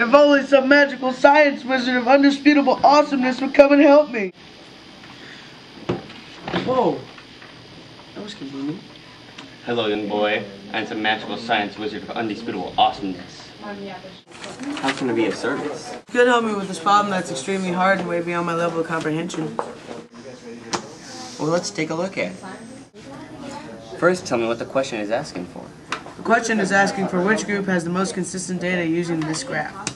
If only some magical science wizard of undisputable awesomeness would come and help me. Whoa. That was convenient. Hello, young boy. I'm some magical science wizard of undisputable awesomeness. How can I be of service? You could help me with this problem that's extremely hard and way beyond my level of comprehension. Well, let's take a look at it. First, tell me what the question is asking for. The question is asking for which group has the most consistent data using this graph.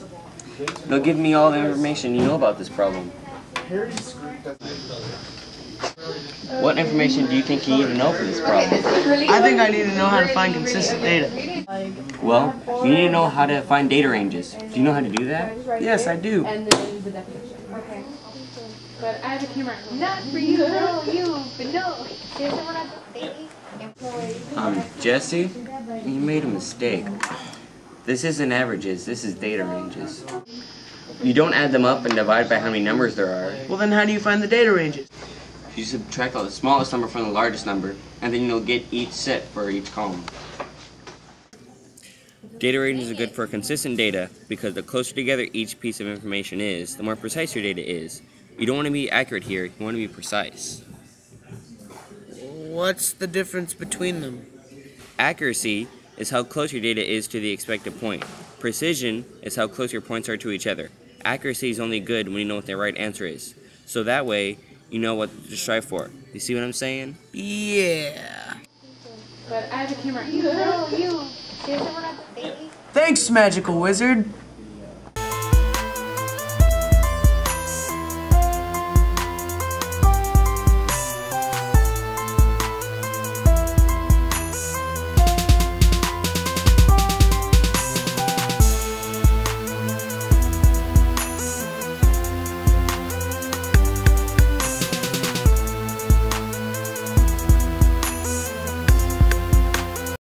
Now give me all the information you know about this problem. What information do you think you need to know for this problem? I think I need to know how to find consistent data. Well, you need to know how to find data ranges. Do you know how to do that? Yes, I do. And then the definition. Okay. But I have a camera. Not for you, no, you, but no. There's someone at the stage. Employee. Um, Jesse, you made a mistake. This isn't averages, this is data ranges. You don't add them up and divide by how many numbers there are. Well, then how do you find the data ranges? You subtract all the smallest number from the largest number, and then you'll get each set for each column. Data ranges are good for consistent data because the closer together each piece of information is, the more precise your data is. You don't want to be accurate here, you want to be precise. What's the difference between them? Accuracy is how close your data is to the expected point. Precision is how close your points are to each other. Accuracy is only good when you know what the right answer is. So that way, you know what to strive for. You see what I'm saying? Yeah. But I have a camera. No, you. There's someone at the stage. Thanks, magical wizard.